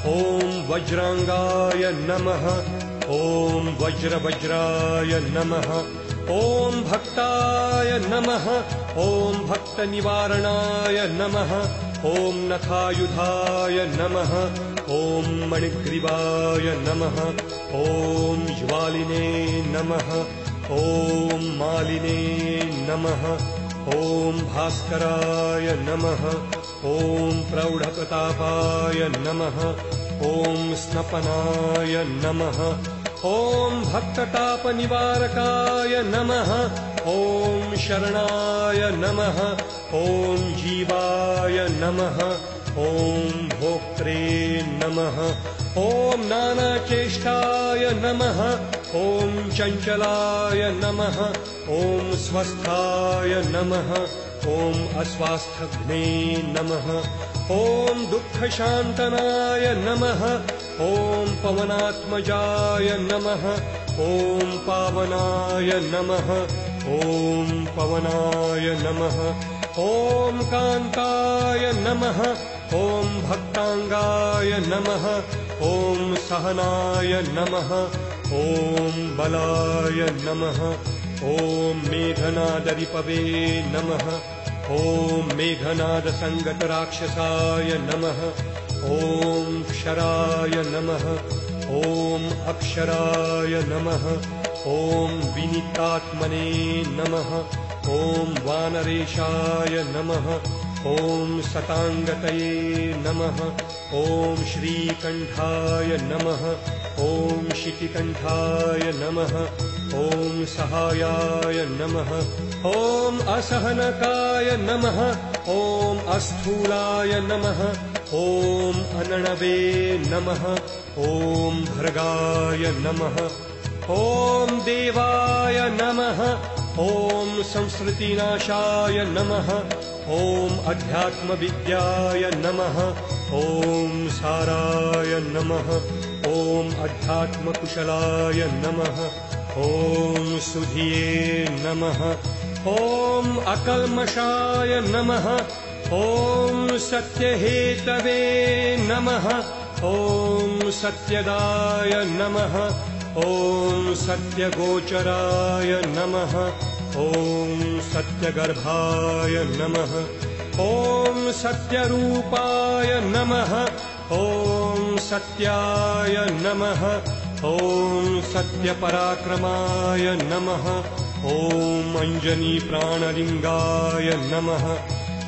Speaker 1: ॐ वज्राङ्गाय नमः। ॐ वज्रवज्राय नमः। ॐ भक्ताय नमः। ॐ भक्तनिवारणाय नमः ॐ नखायुधाय नमः ॐ मणिग्रीवाय नमः ॐ ज्वालिने नमः ॐ मालिने नमः ॐ भास्कराय नमः ॐ प्रौढप्रतापाय नमः ॐ स्नपनाय नमः ॐ भक्ततापनिवारकाय नमः ॐ शरणाय नमः ॐ जीवाय नमः ॐ भोक्त्रे नमः ॐ नानाचेष्टाय नमः ॐ चञ्चलाय नमः ॐ स्वस्थाय नमः ॐ अस्वास्थघ्ने नमः ॐ दुःखशान्तनाय नमः ॐ पवनात्मजाय नमः ॐ पावनाय नमः ॐ पवनाय नमः ॐ कान्ताय नमः ॐ भक्ताङ्गाय नमः ॐ सहनाय नमः ॐ बलाय नमः ॐ मेघनादरिपवे नमः ॐ मेघनादसङ्गतराक्षसाय नमः। ॐ क्षराय नमः। ॐ अक्षराय नमः। ॐ विनितात्मने नमः। ॐ वानरेशाय नमः। ॐ सताङ्गतये नमः। ॐ श्रीकण्ठाय नमः। ॐ शितिकण्ठाय नमः ॐ सहायाय नमः ॐ असहनकाय नमः ॐ अस्थूलाय नमः ॐ अनणवे नमः ॐ भर्गाय नमः ॐ देवाय नमः ॐ संस्कृतिनाशाय नमः ॐ अध्यात्मविद्याय नमः ॐ साराय नमः ॐ अध्यात्मकुशलाय नमः ॐ सुधिये नमः। ॐ अकल्मषाय नमः। ॐ सत्यहेतवे नमः। ॐ सत्यदाय नमः। ॐ सत्यगोचराय नमः। ॐ सत्यगर्भाय नमः। ॐ सत्यरूपाय नमः। ॐ सत्याय नमः ॐ सत्यपराक्रमाय नमः। ॐ अञ्जनीप्राणलिङ्गाय नमः।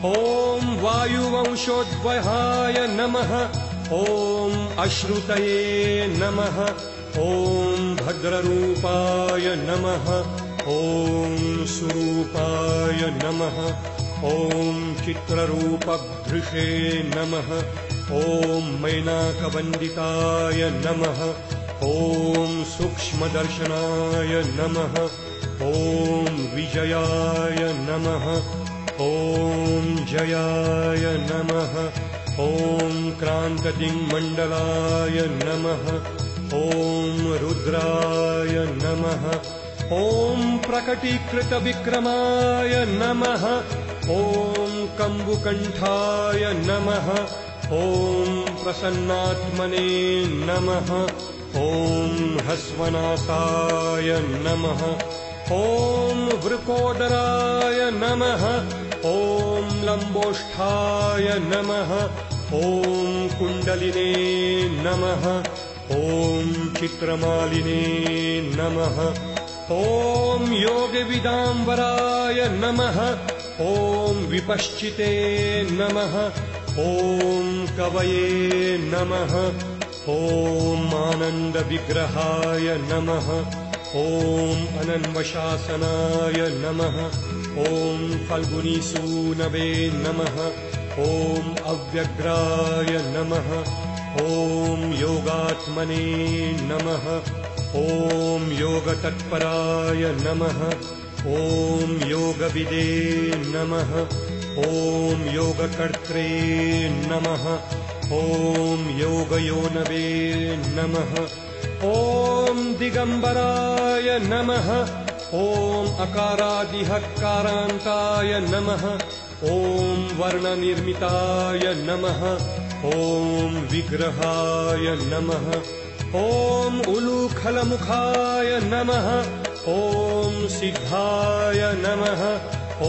Speaker 1: ॐ वायुवंशोद्वहाय नमः। ॐ अश्रुतये नमः। ॐ भद्ररूपाय नमः। ॐ सुरूपाय नमः। ॐ चित्ररूपभृशे नमः। ॐ मैनाकवन्दिताय नमः ॐ सूक्ष्मदर्शनाय नमः ॐ विजयाय नमः ॐ जयाय नमः ॐ क्रान्तदिङ्मण्डलाय नमः ॐ रुद्राय नमः ॐ प्रकटीकृतविक्रमाय नमः ॐ कम्बुकण्ठाय नमः ॐ प्रसन्नात्मने नमः ॐ हस्वनासाय नमः। ॐ वृकोदराय नमः। ॐ लम्बोष्ठाय नमः। ॐ कुण्डलिने नमः। ॐ चित्रमालिने नमः। ॐ योगविदाम्बराय नमः। ॐ विपश्चिते नमः। ॐ कवये नमः ॐ आनन्दविग्रहाय नमः। ॐ अनन्वशासनाय नमः। ॐ फल्गुनीसूनवे नमः। ॐ अव्यग्राय नमः। ॐ योगात्मने नमः। ॐ योगतत्पराय नमः। ॐ योगविदे नमः। ॐ योगकर्त्रे नमः ॐ योगयोनवे नमः। ॐ दिगम्बराय नमः। ॐ अकारादिहकारान्ताय नमः। ॐ वर्णनिर्मिताय नमः। ॐ विग्रहाय नमः। ॐ उलूखलमुखाय नमः। ॐ सिद्धाय नमः।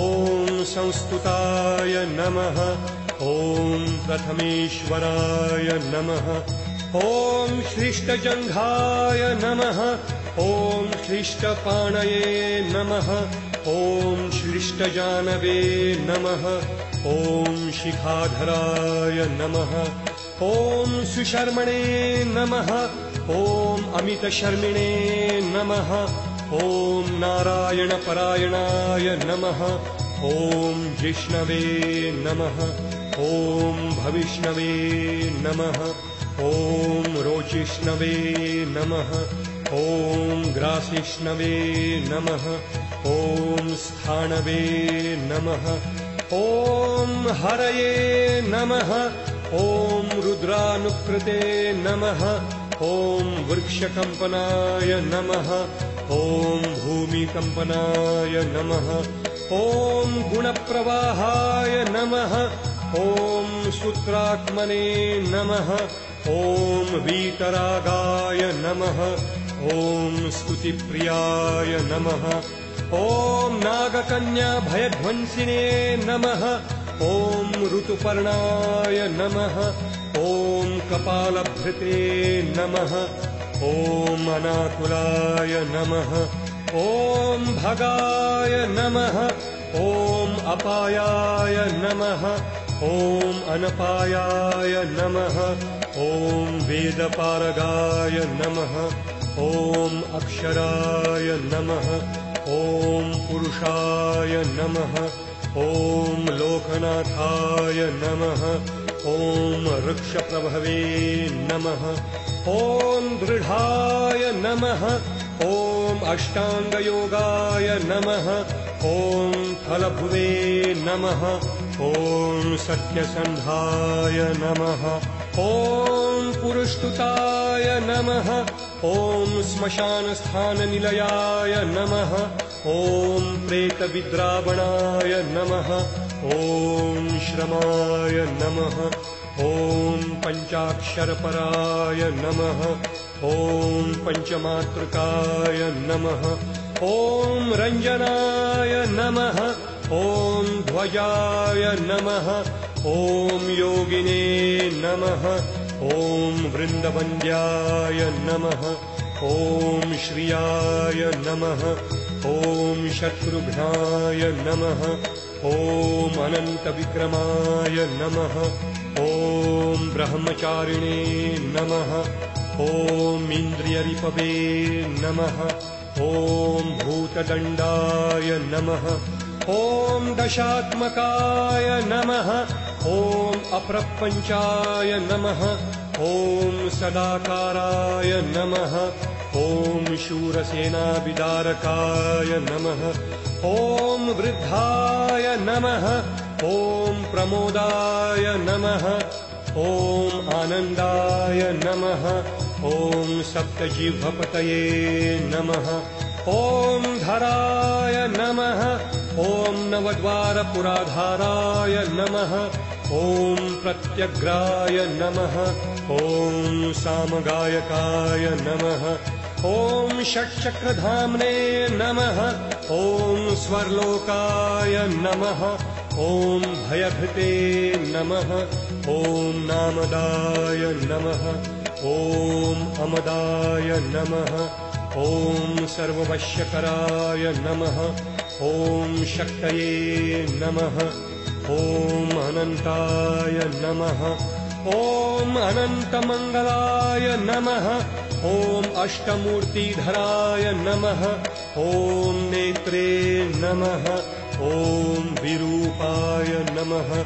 Speaker 1: ॐ संस्तुताय नमः ॐ प्रथमेश्वराय नमः। ॐ श्लिष्टजङ्घाय नमः। ॐ श्लिष्टपाणये नमः। ॐ श्लिष्टजानवे नमः। ॐ शिखाधराय नमः। ॐ सुशर्मणे नमः। ॐ अमितशर्मिणे नमः। ॐ नारायणपरायणाय नमः ॐ जिष्णवे नमः ॐ भविष्णवे नमः ॐ रोचिष्णवे नमः ॐ ग्रासिष्णवे नमः ॐ स्थाणवे नमः ॐ हरये नमः ॐ रुद्रानुकृते नमः ॐ वृक्षकम्पनाय नमः ॐ भूमिकम्पनाय नमः ॐ गुणप्रवाहाय नमः ॐ सूत्रात्मने नमः ॐ वीतरागाय नमः ॐ स्तुतिप्रियाय नमः ॐ नागकन्याभयध्वंसिने नमः ॐ ऋतुपर्णाय नमः ॐ कपालभृते नमः ॐ अनाकुलाय नमः ॐ भगाय नमः ॐ अपायाय नमः ॐ अनपायाय नमः ॐ वेदपारगाय नमः ॐ अक्षराय नमः ॐ पुरुषाय नमः ॐ लोकनाथाय नमः ॐ वृक्षप्रभवे नमः ॐ दृढाय नमः ॐ अष्टाङ्गयोगाय नमः। ॐ फलभुवे नमः। ॐ सत्यसन्धाय नमः। ॐ पुरुष्टुताय नमः। ॐ श्मशानस्थाननिलयाय नमः। ॐ प्रेतविद्रावणाय नमः। ॐ श्रमाय नमः। ॐ पञ्चाक्षरपराय नमः ॐ पञ्चमातृकाय नमः। ॐ रञ्जनाय नमः। ॐ ध्वजाय नमः। ॐ योगिने नमः। ॐ वृन्दवन्द्याय नमः। ॐ श्रियाय नमः। ॐ शत्रुघ्नाय नमः। ॐ अनन्तविक्रमाय नमः। ॐ ब्रह्मचारिणे नमः ॐ इन्द्रियरिपवे नमः। ॐ भूतदण्डाय नमः। ॐ दशात्मकाय नमः। ॐ अप्रपञ्चाय नमः। ॐ सदाकाराय नमः। ॐ शूरसेनाविदारकाय नमः। ॐ वृद्धाय नमः। ॐ प्रमोदाय नमः। ॐ आनन्दाय नमः ॐ सप्तजिह्वपतये नमः। ॐ धराय नमः। ॐ नवद्वारपुराधाराय नमः। ॐ प्रत्यग्राय नमः। ॐ सामगायकाय नमः। ॐ षट्चक्रधाम्ने नमः। ॐ स्वर्लोकाय नमः। ॐ भयभृते नमः। ॐ नामदाय नमः ॐ अमदाय नमः। ॐ सर्ववश्यकराय नमः। ॐ शक्तये नमः। ॐ अनन्ताय नमः। ॐ अनन्तमङ्गलाय नमः। ॐ अष्टमूर्तिधराय नमः। ॐ नेत्रे नमः। ॐ विरूपाय नमः।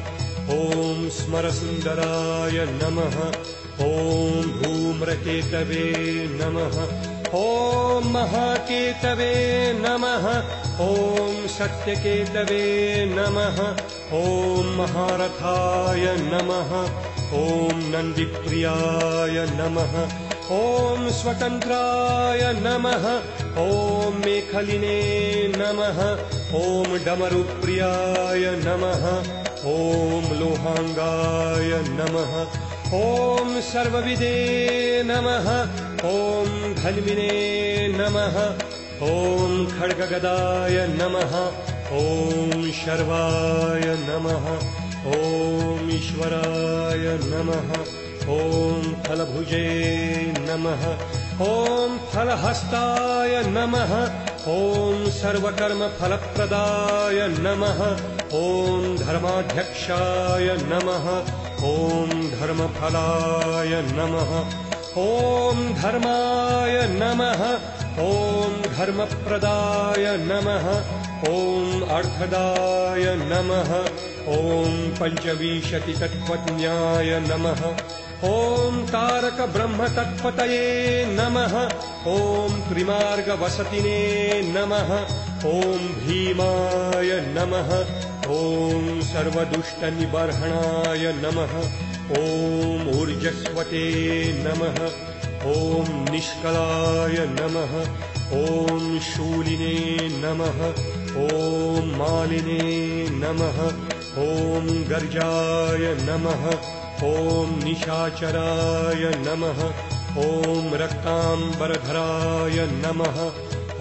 Speaker 1: ॐ स्मरसुन्दराय नमः ॐ धूम्रकेतवे नमः। ॐ महाकेतवे नमः। ॐ सत्यकेतवे नमः। ॐ महारथाय नमः। ॐ नन्दिप्रियाय नमः। ॐ स्वतन्त्राय नमः। ॐ मेखलिने नमः। ॐ डमरुप्रियाय नमः। ॐ लोहाङ्गाय नमः ॐ सर्वविदे नमः ॐ धन्विने नमः ॐ खड्गगदाय नमः ॐ शर्वाय नमः ॐ ईश्वराय नमः ॐ फलभुजे नमः ॐ फलहस्ताय नमः ॐ सर्वकर्मफलप्रदाय नमः ॐ धर्माध्यक्षाय नमः ॐ धर्मफलाय नमः ॐ धर्माय नमः ॐ धर्मप्रदाय नमः ॐ अर्थदाय नमः ॐ पञ्चविंशतितत्त्वज्ञाय नमः ॐ तारकब्रह्मतत्पतये नमः ॐ त्रिमार्गवसतिने नमः ॐ भीमाय नमः ॐ सर्वदुष्टनिबर्हणाय नमः। ॐ ऊर्जस्वते नमः। ॐ निष्कलाय नमः। ॐ शूलिने नमः। ॐ मालिने नमः। ॐ गर्जाय नमः। ॐ निशाचराय नमः। ॐ रक्ताम्बरधराय नमः।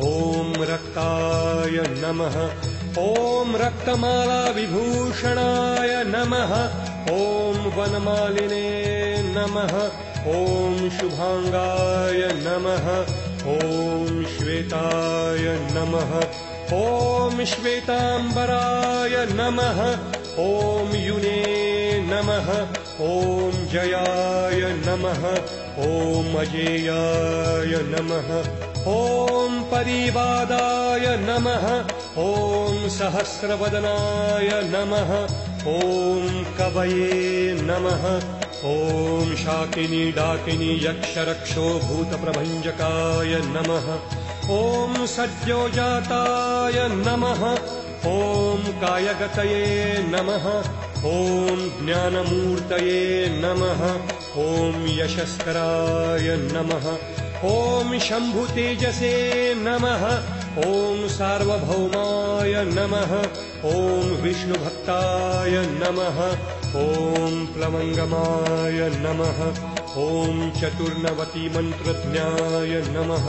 Speaker 1: ॐ रक्ताय नमः ॐ रक्तमालाविभूषणाय नमः। ॐ वनमालिने नमः। ॐ शुभाङ्गाय नमः। ॐ श्वेताय नमः। ॐ श्वेताम्बराय नमः। ॐ युने नमः। ॐ जयाय नमः। ॐ अजेयाय नमः ॐ परिवादाय नमः ॐ सहस्रवदनाय नमः ॐ कवये नमः ॐ शाकिनी डाकिनी यक्षरक्षो भूतप्रभञ्जकाय नमः ॐ सद्योजाताय नमः ॐ कायगतये नमः ॐ ज्ञानमूर्तये नमः ॐ यशस्कराय नमः ॐ शम्भुतेजसे नमः। ॐ सार्वभौमाय नमः। ॐ विष्णुभक्ताय नमः। ॐ प्लवङ्गमाय नमः। ॐ चतुर्नवतिमन्त्रज्ञाय नमः।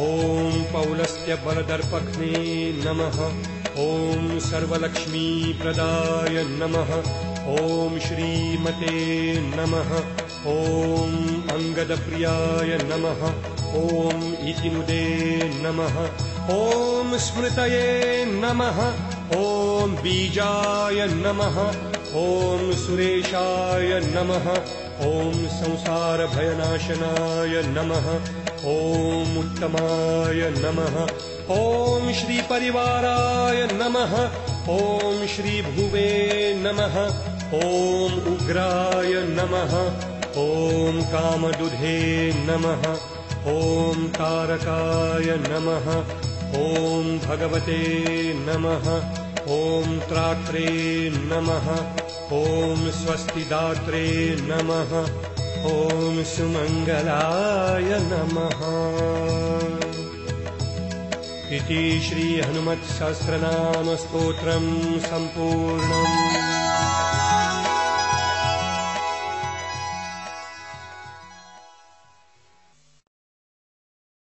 Speaker 1: ॐ पौलस्त्यबलदर्पघ्ने नमः। ॐ सर्वलक्ष्मीप्रदाय नमः ॐ श्रीमते नमः। ॐ अङ्गदप्रियाय नमः। ॐ इतिनुदे नमः। ॐ स्मृतये नमः। ॐ बीजाय नमः। ॐ सुरेशाय नमः। ॐ संसारभयनाशनाय नमः। ॐ उत्तमाय नमः। ॐ श्रीपरिवाराय नमः। ॐ श्रीभुवे नमः। ॐ उग्राय नमः ॐ कामदुधे नमः ॐ तारकाय नमः ॐ भगवते नमः ॐ त्रात्रे नमः ॐ स्वस्तिदात्रे नमः ॐ सुमङ्गलाय नमः। इति श्रीहनुमत्सहस्रनामस्तोत्रम् सम्पूर्णम्